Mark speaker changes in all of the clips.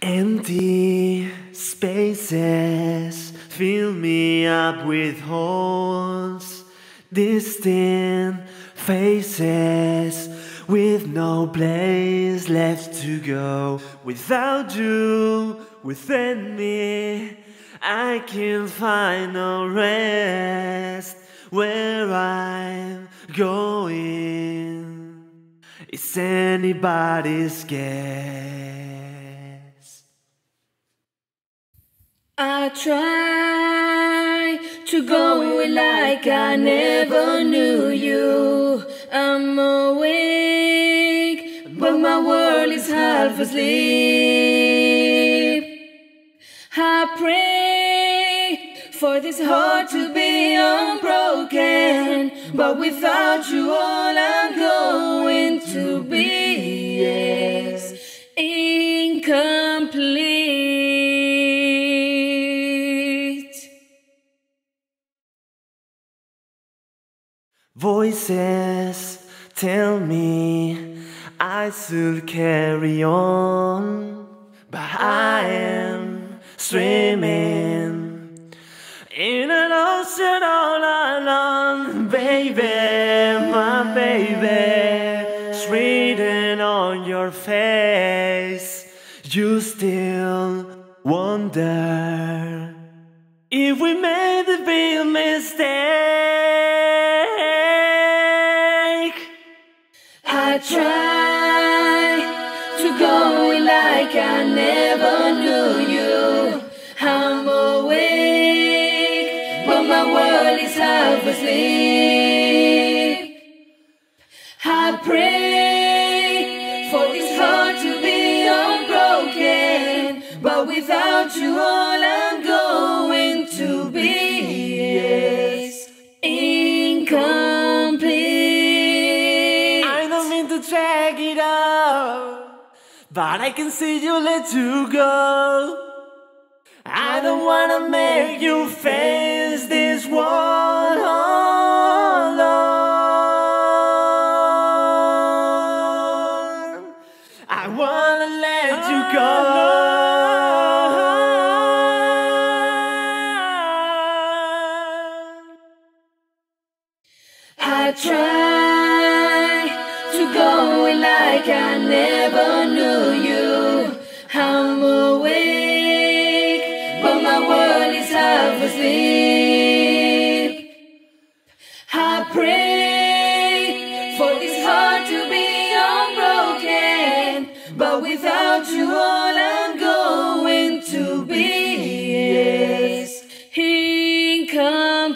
Speaker 1: Empty spaces fill me up with holes. Distant faces with no place left to go. Without you within me, I can find no rest where I'm going. Is anybody's guess.
Speaker 2: I try to go like I never knew you. I'm awake, but my world is half asleep. I pray for this heart to be unbroken, but without you, all I'm going to be
Speaker 1: Voices tell me I should carry on, but I am swimming in an ocean all alone, baby, my baby. Written on your face. You still wonder if we made the big mistake.
Speaker 2: I try to go like I never knew you. I'm awake, but my world is half asleep. I pray for this heart to be unbroken, but without you,
Speaker 1: oh, but I can see you let you go. I don't wanna make you face this one alone. I wanna let you go.
Speaker 2: I try to go like I never half asleep. I pray for this heart to be unbroken, but without you, all I'm going to be is incomplete.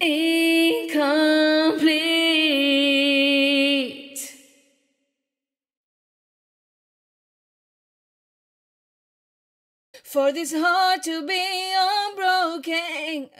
Speaker 2: Incomplete. For this heart to be unbroken.